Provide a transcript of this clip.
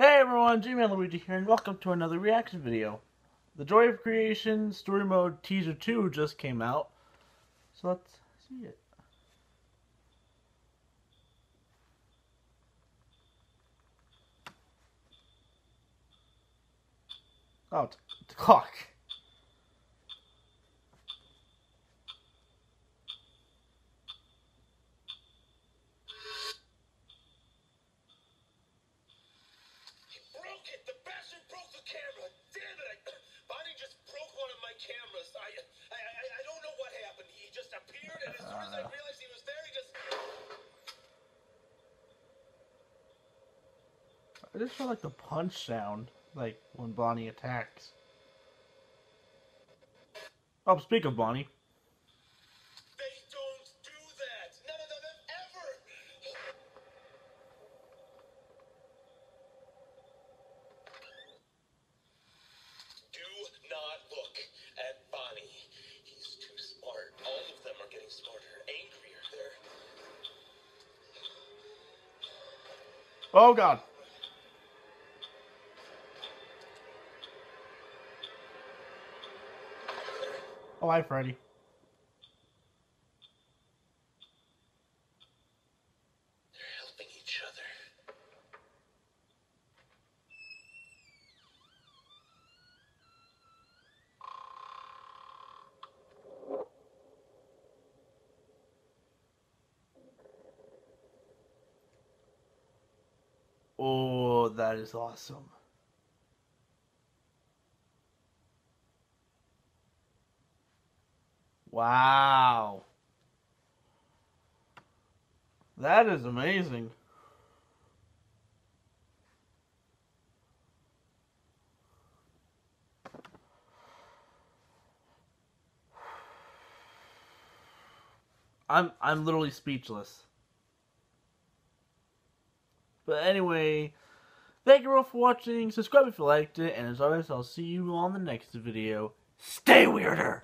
Hey everyone, G-Man Luigi here, and welcome to another reaction video. The Joy of Creation Story Mode Teaser 2 just came out, so let's see it. Oh, it's, it's a clock. broke it. The bastard broke the camera. Damn it! I, Bonnie just broke one of my cameras. I, I, I, I don't know what happened. He just appeared, and as soon as I uh-huh. realized he was there, he just. I just felt like the punch sound, like when Bonnie attacks. Oh, speak of Bonnie. Oh god. Oh, hi, Freddy. They're helping each other. Oh, that is awesome. Wow. That is amazing. I'm I'm literally speechless. But anyway, thank you all for watching. Subscribe if you liked it, and as always, I'll see you on the next video. Stay weirder!